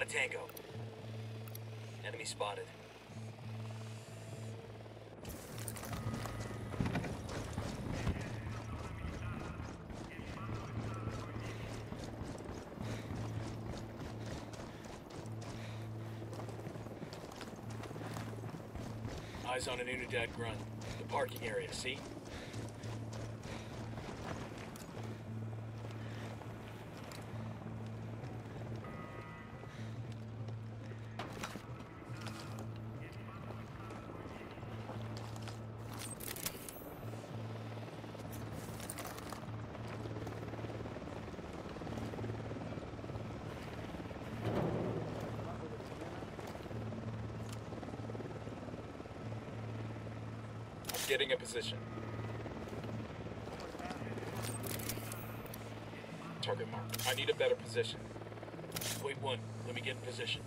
Got a tango. Enemy spotted. Eyes on an Unidad grunt. The parking area, see? I'm getting a position. Target mark. I need a better position. Wait one. Let me get in position.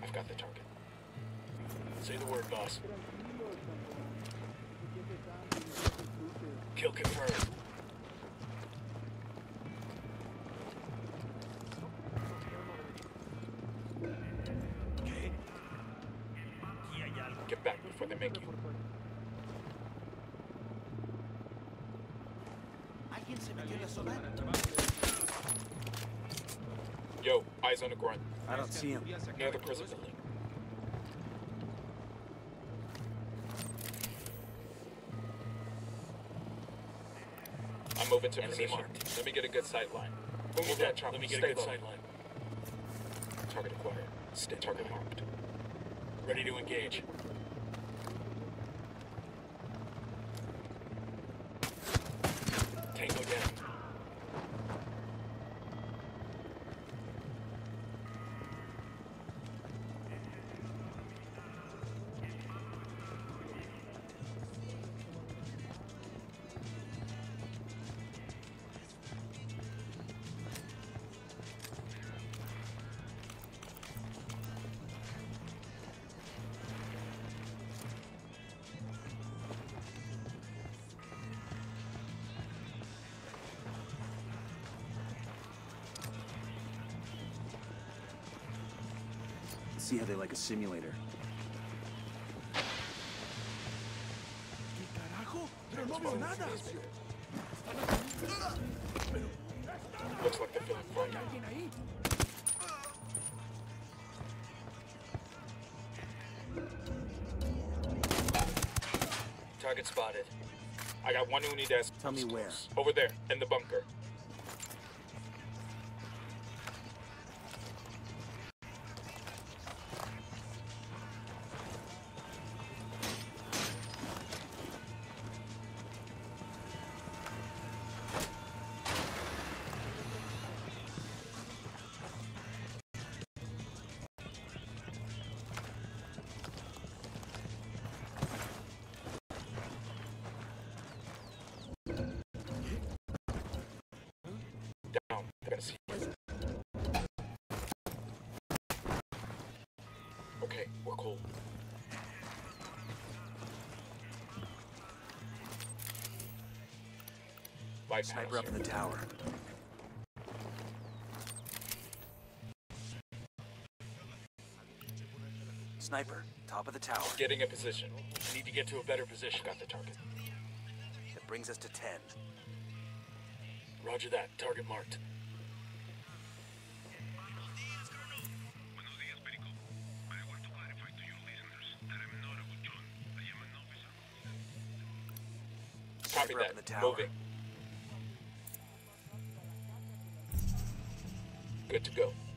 I've got the target. Say the word, boss. Kill confirmed. Get back before they make you. Alguien se metió en la zona. Eyes on the grunt. I don't see him. Near the prison building. I'm moving to Enemy position. marked. Let me get a good sight line. Move that chopper. Let me get Stay a good low. sight line. Target acquired. Stay target marked. Ready to engage. See how they like a simulator. Looks like they're feeling fine. Target spotted. I got one Unides. Tell me where. Over there, in the bunker. Sniper up in the tower. Sniper, top of the tower. Getting a position. I need to get to a better position. Got the target. That brings us to 10. Roger that. Target marked. Buenos días, Perico. Good to go.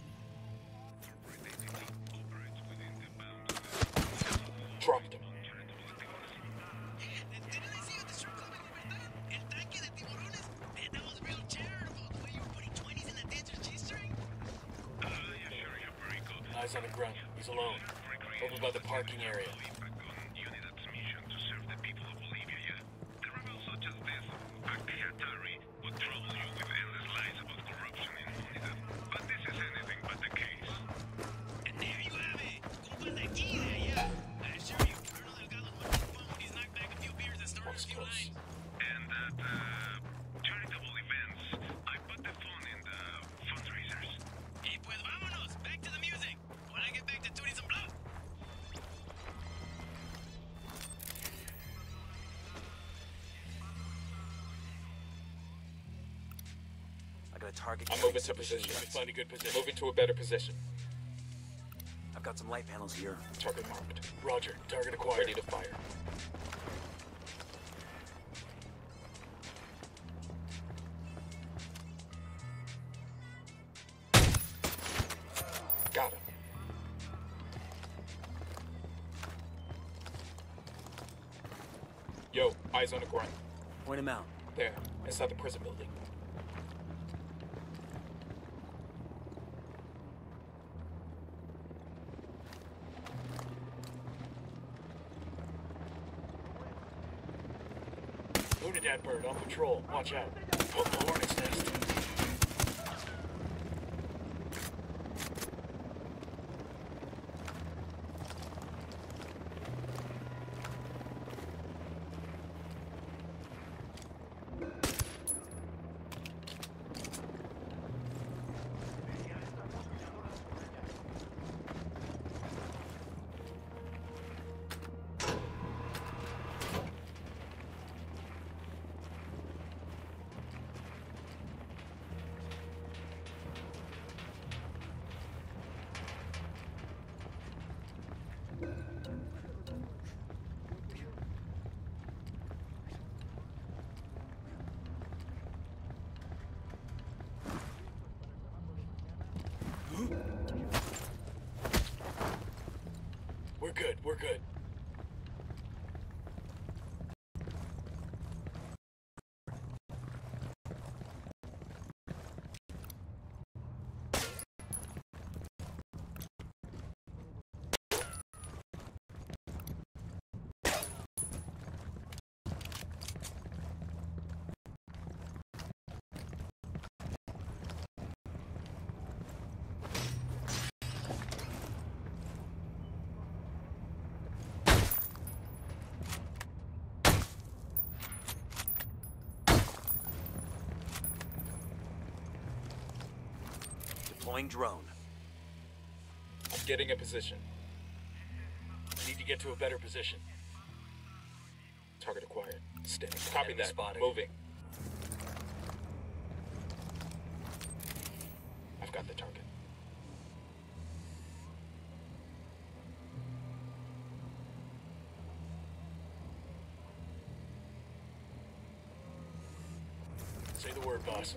A target. I'm moving to position. Guns. find a good position. Moving to a better position. I've got some light panels here. Target marked. Roger. Target acquired. Ready to fire. Got him. Yo, eyes on the ground. Point him out. There, inside the prison building. That bird on patrol. Watch out. Oh, the hornet's nest. We're good, we're good. Deploying drone. I'm getting a position. I need to get to a better position. Target acquired. Standing. Copy that. Moving. I've got the target. Say the word, boss.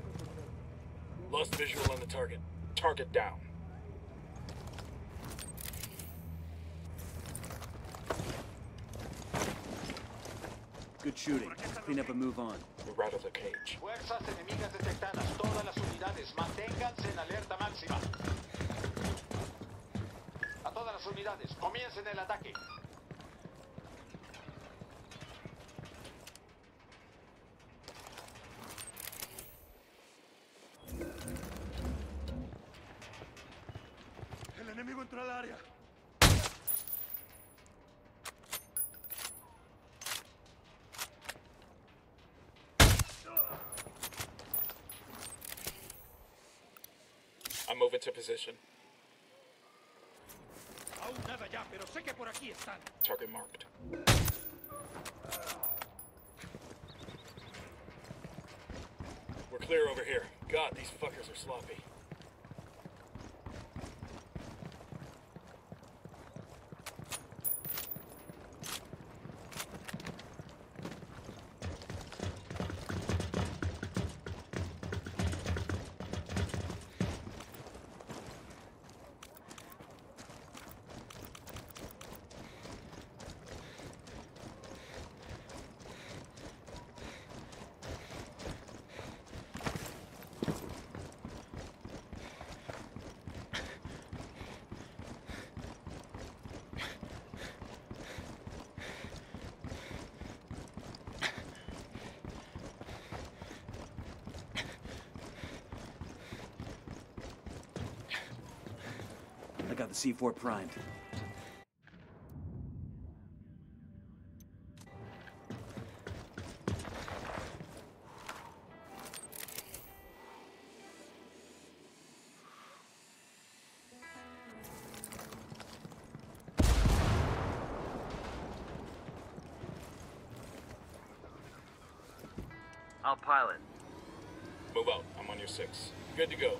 Lost visual on the target. Target down. Good shooting. Clean up and move on. We're out of the cage. Fuerzas enemigas detectadas. Todas las unidades, manténganse en alerta máxima. A todas las unidades, comiencen el ataque. Por aquí están. Target marked. We're clear over here. God, these fuckers are sloppy. The C4 primed. I'll pilot. Move out. I'm on your your six. Good to go.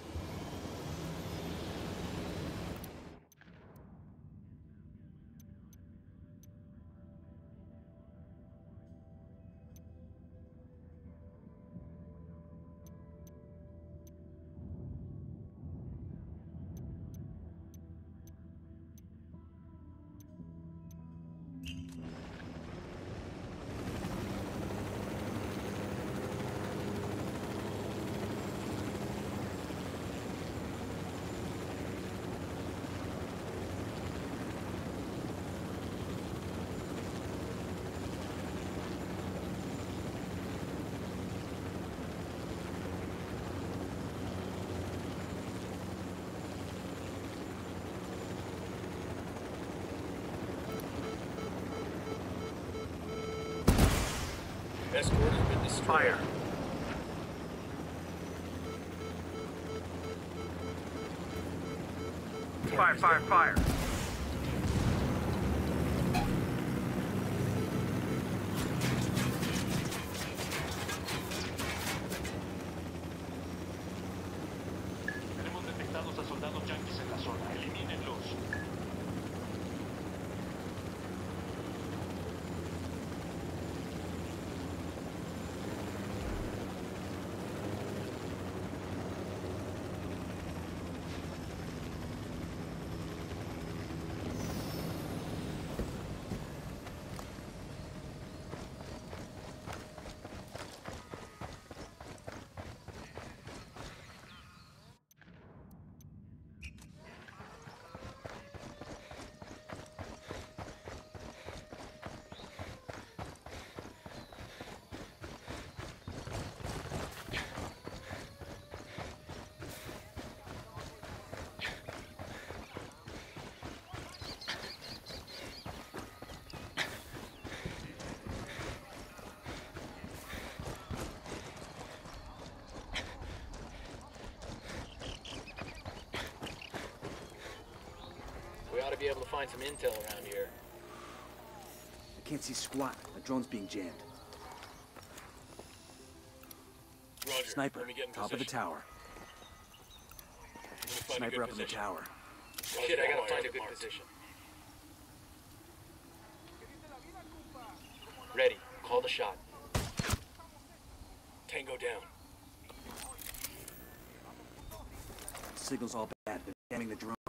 Fire. Fire, fire, fire. Tenemos detectados a soldados yanquis en la zona. Elimínenlos. To be able to find some intel around here. I can't see squat. My drone's being jammed. Roger. Sniper, Let me get in top of the tower. Let me find a Sniper up in the tower. Shit, I gotta find a good marked. position. Ready. Call the shot. Tango down. Signal's all bad. They're jamming the drone.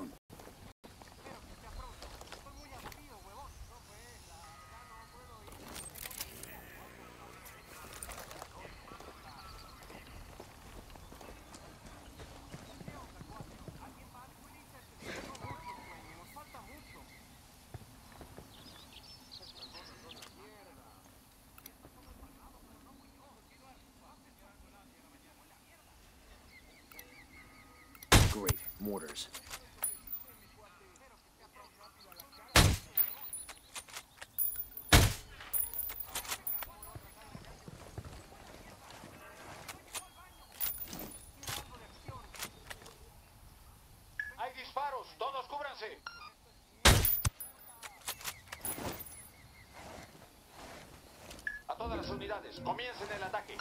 Unidades, comiencen el ataque.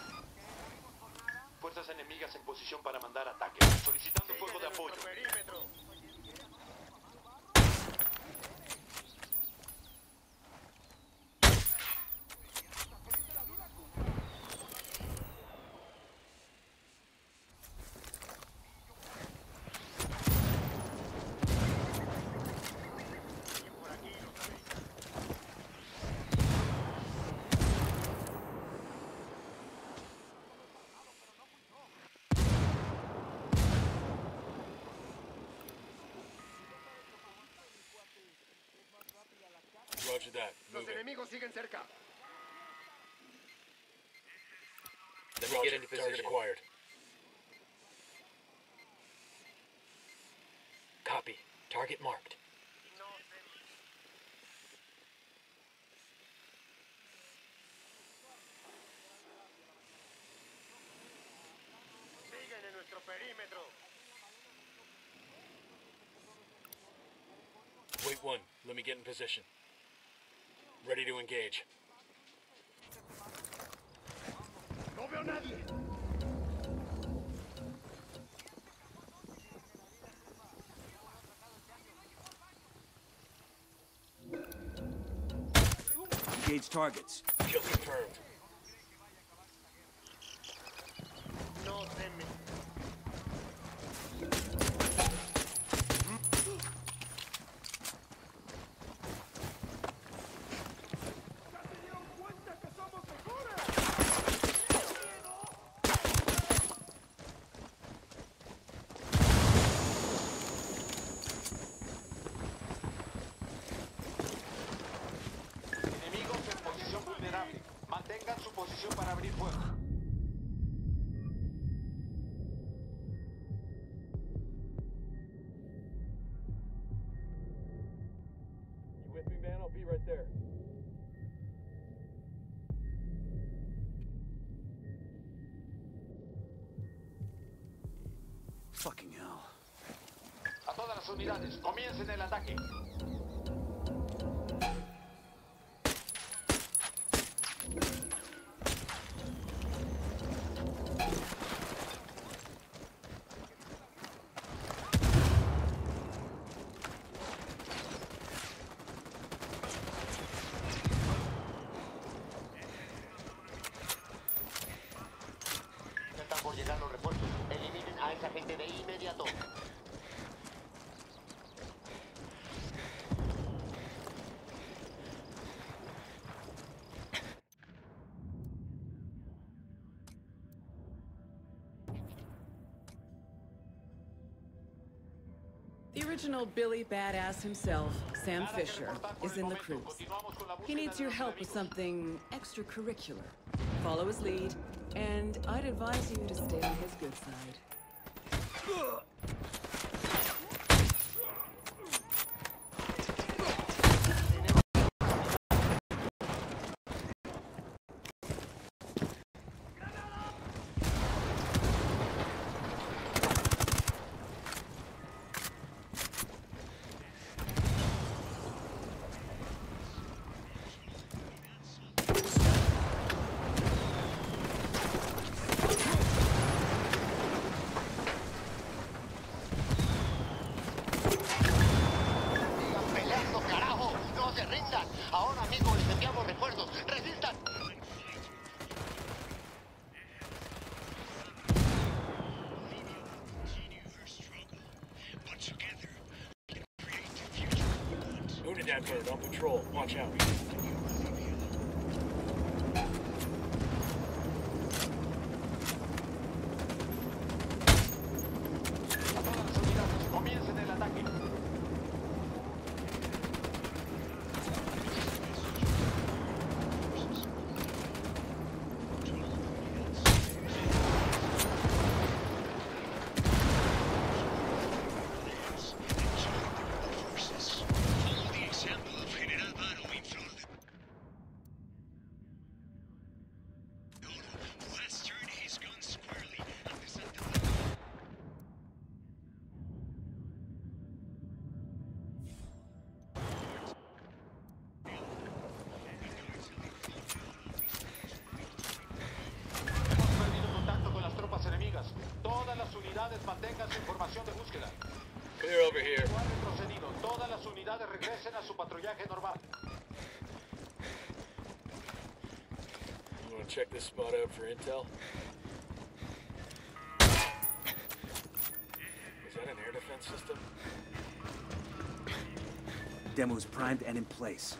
Fuerzas enemigas en posición para mandar ataque. Solicitando fuego de apoyo. Roger that. Move it. enemigos siguen cerca. Let me Roger. get into position. Target acquired. Copy. Target marked. Siguen en nuestro perímetro. Wait one. Let me get in position. Ready to engage. Engage targets. Kill confirmed. Unidades, comiencen el ataque. Están por llegar los refuerzos. Eliminen a esa gente de inmediato. The original Billy Badass himself, Sam Fisher, is in the cruise. He needs your help with something extracurricular. Follow his lead, and I'd advise you to stay on his good side. Patrol. Watch out. Unidades regresen a su patrullaje normal. You want to check this spot out for intel? Is that an air defense system? Demo's primed and in place.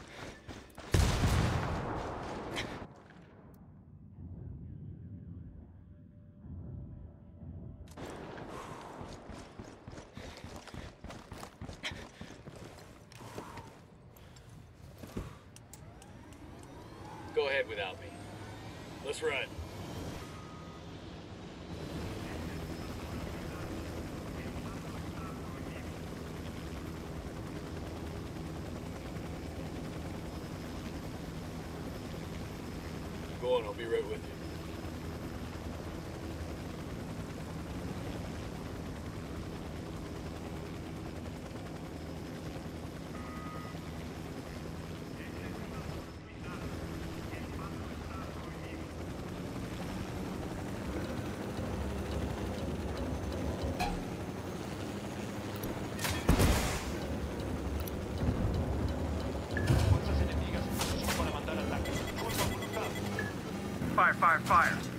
fire, fire.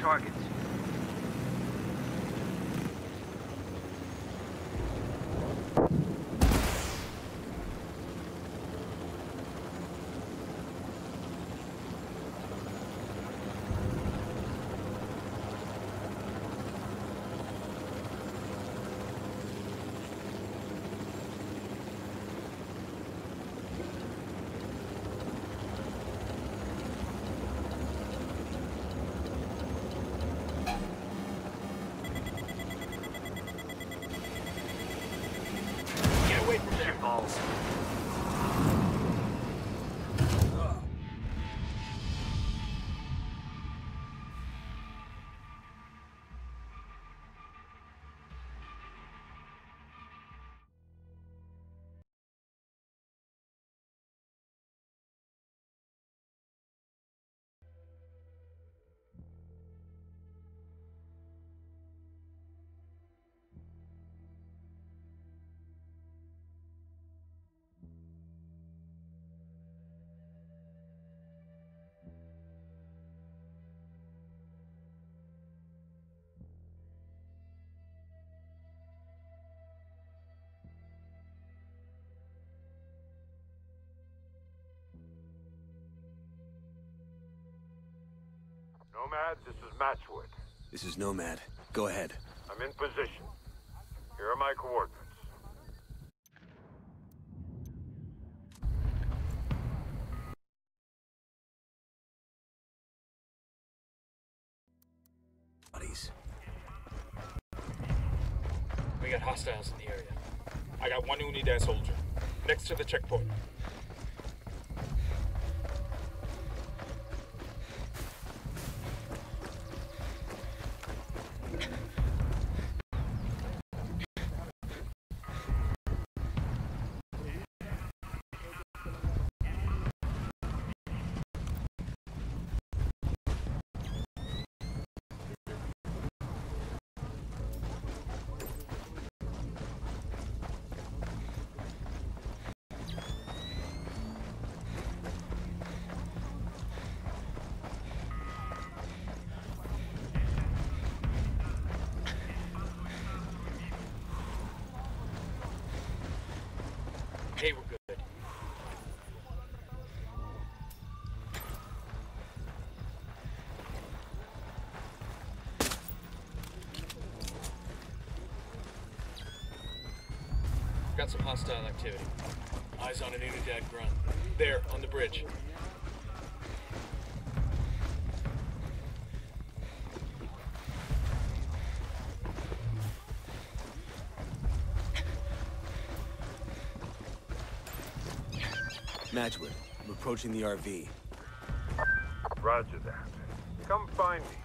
Targets. Nomad, this is Matchwood. This is Nomad. Go ahead. I'm in position. Here are my coordinates. Bodies. We got hostiles in the area. I got one Unidad soldier. Next to the checkpoint. Got some hostile activity. Eyes on an Unidad grunt. There, on the bridge. Matchwood, I'm approaching the RV. Roger that. Come find me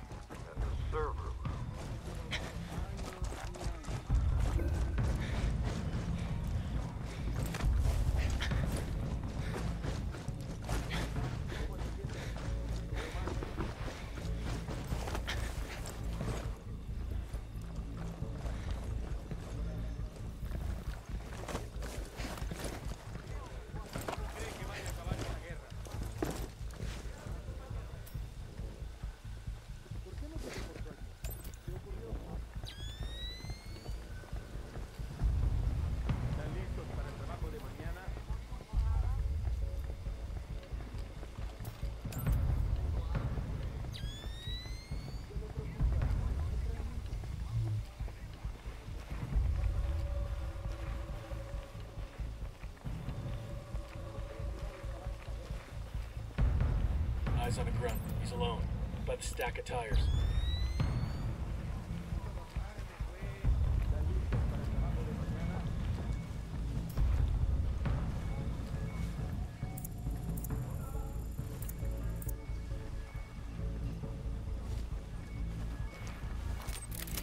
Eyes on grunt. He's alone. By the stack of tires.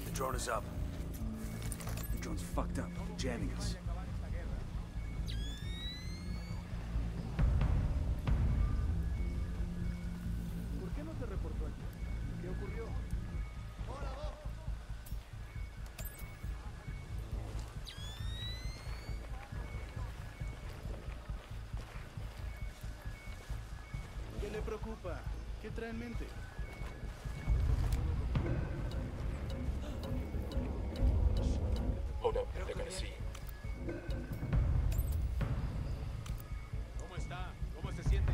The drone is up. The drone's fucked up, jamming us. Trae en mente? Hold up. They're gonna see you. ¿Cómo está? ¿Cómo se siente?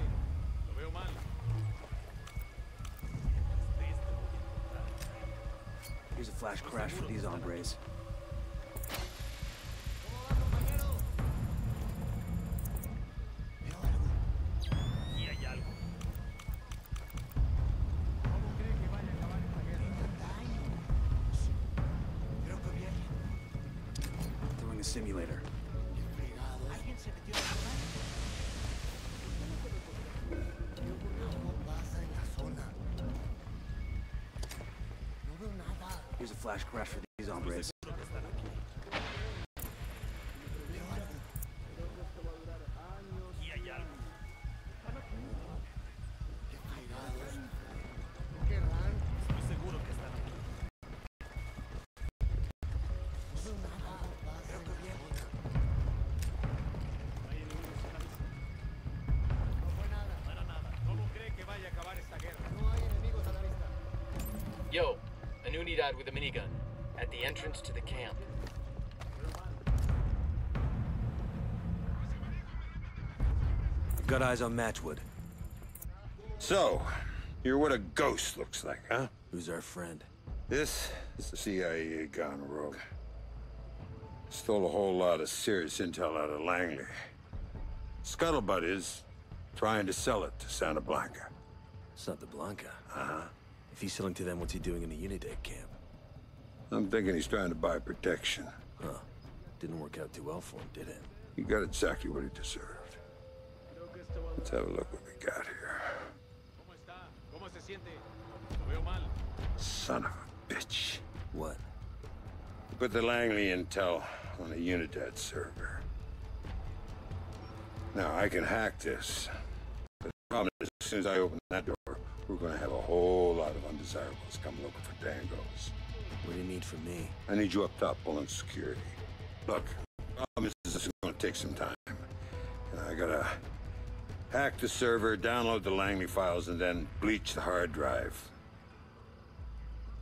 Lo veo mal. Here's a flash crash for these hombres. Minigun. At the entrance to the camp. I've got eyes on Matchwood. So, you're what a ghost looks like, huh? Who's our friend? This is the CIA gone rogue. Stole a whole lot of serious intel out of Langley. Scuttlebutt is trying to sell it to Santa Blanca. Santa Blanca. Uh-huh. If he's selling to them, what's he doing in the Unidad camp? I'm thinking he's trying to buy protection. Huh. Didn't work out too well for him, did it? He got exactly what he deserved. Let's have a look what we got here. ¿Cómo está? ¿Cómo se siente? Lo veo mal. Son of a bitch. What? Put the Langley intel on a Unidad server. Now, I can hack this. But the problem is, as soon as I open that door, we're gonna have a whole lot of undesirables come looking for tangos. What do you need from me? I need you up top pulling security. Look, the problem is this is gonna take some time. I gotta hack the server, download the Langley files, and then bleach the hard drive.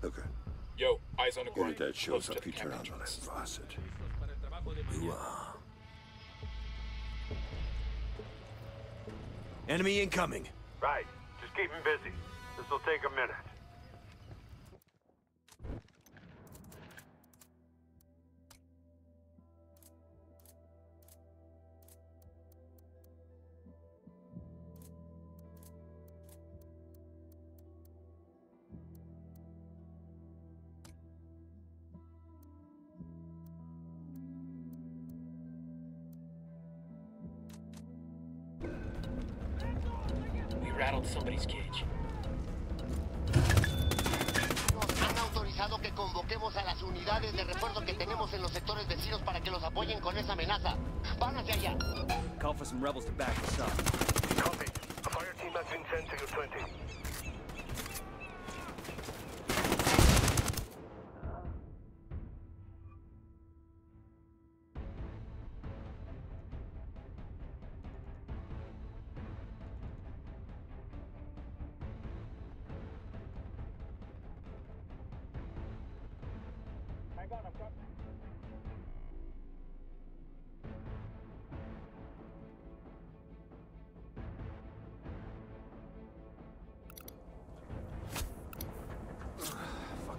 Okay. Yo, eyes on a grunt. Unidad shows Close up, to you the turn camp on the entrance. left faucet. Para el trabajo de mañana. Ooh-ah. Enemy incoming. Right. Just keep him busy. This'll take a minute.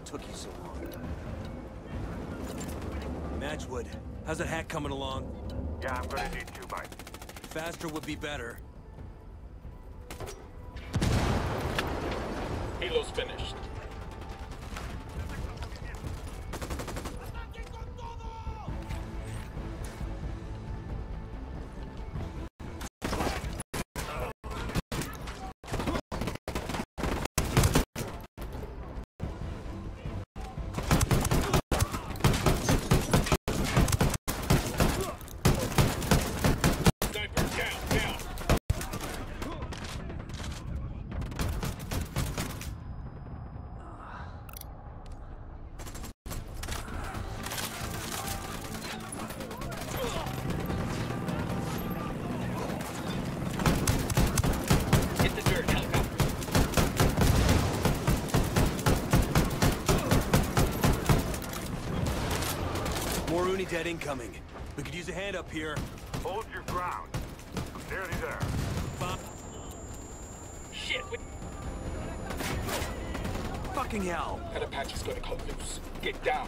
Took you so long. Matchwood, how's that hack coming along? Yeah, I'm gonna need two bites. Faster would be better. Helo's finished. Unidad incoming. We could use a hand up here. Hold your ground. I'm nearly there. Shit, we Fucking hell! That Apache's gonna come loose. Get down.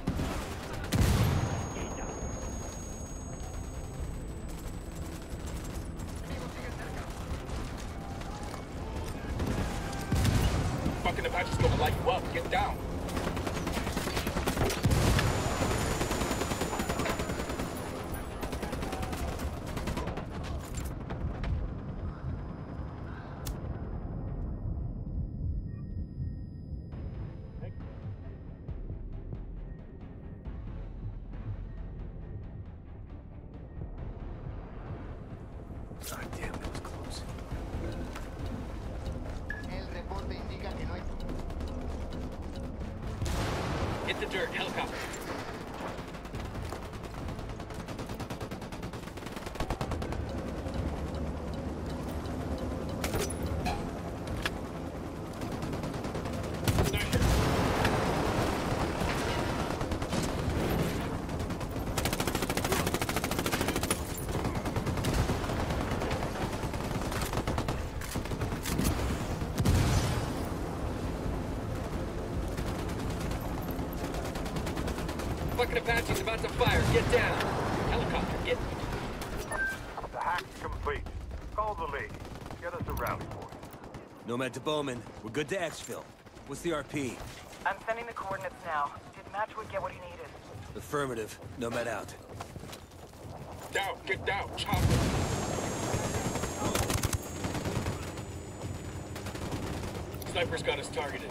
Fucking Apache's about to fire. Get down. Helicopter, get. The hack's complete. Call the lead. Get us a rally point. Nomad to Bowman. We're good to exfil. What's the RP? I'm sending the coordinates now. Did Matchwood get what he needed? Affirmative. Nomad out. Down, get down. Chopper. Sniper's got us targeted.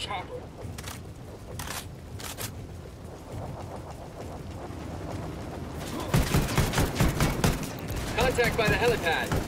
Chopper. Contact by the helipad.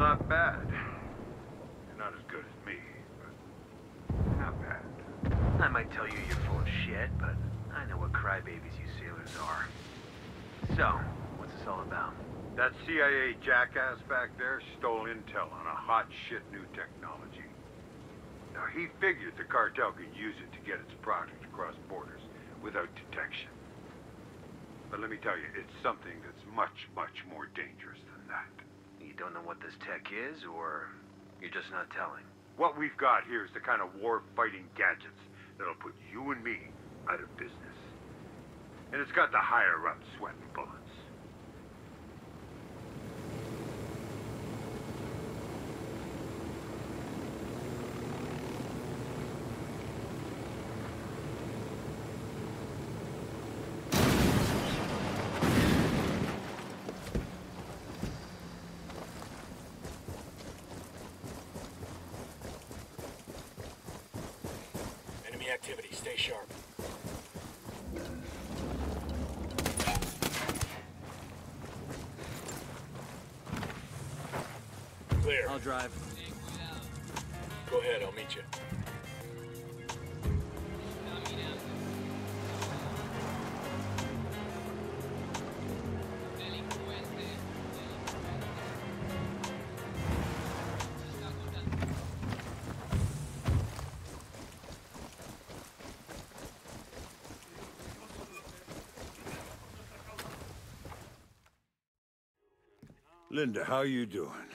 Not bad. You're not as good as me, but not bad. I might tell you you're full of shit, but I know what crybabies you sailors are. So, what's this all about? That CIA jackass back there stole intel on a hot shit new technology. Now, he figured the cartel could use it to get its product across borders without detection. But let me tell you, it's something that's much, much more dangerous than that. Don't know what this tech is, or you're just not telling? What we've got here is the kind of war-fighting gadgets that'll put you and me out of business. And it's got the higher-up sweating bullets. Enemy activity. Stay sharp. Clear. I'll drive. Go ahead. I'll meet you. Linda, how you doing?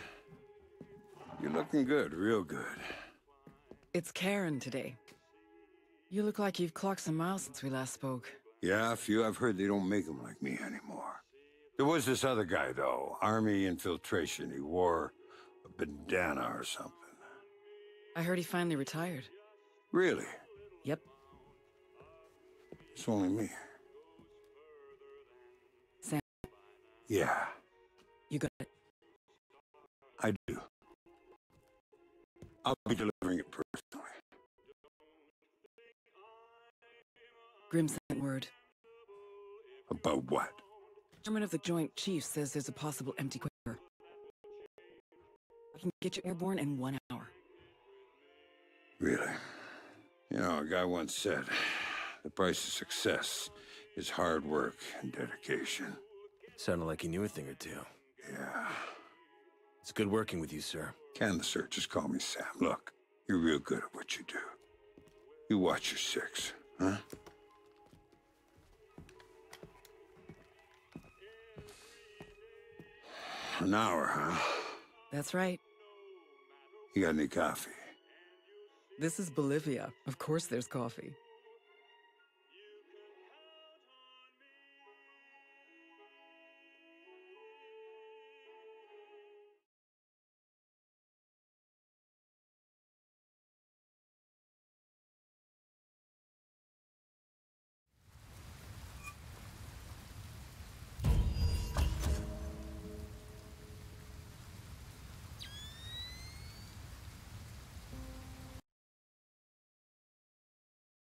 You're looking good, real good. It's Karen today. You look like you've clocked some miles since we last spoke. Yeah, a few. I've heard they don't make them like me anymore. There was this other guy, though. Army infiltration. He wore a bandana or something. I heard he finally retired. Really? Yep. It's only me. Sam, Yeah, you got it. I'll be delivering it personally. Grim sent word. About what? Chairman of the Joint Chiefs says there's a possible empty quiver. I can get you airborne in one hour. Really? You know, a guy once said, the price of success is hard work and dedication. Sounded like he knew a thing or two. Yeah. It's good working with you, sir. Can the sir just call me Sam? Look, you're real good at what you do. You watch your six, huh? An hour, huh? That's right. You got any coffee? This is Bolivia. Of course there's coffee.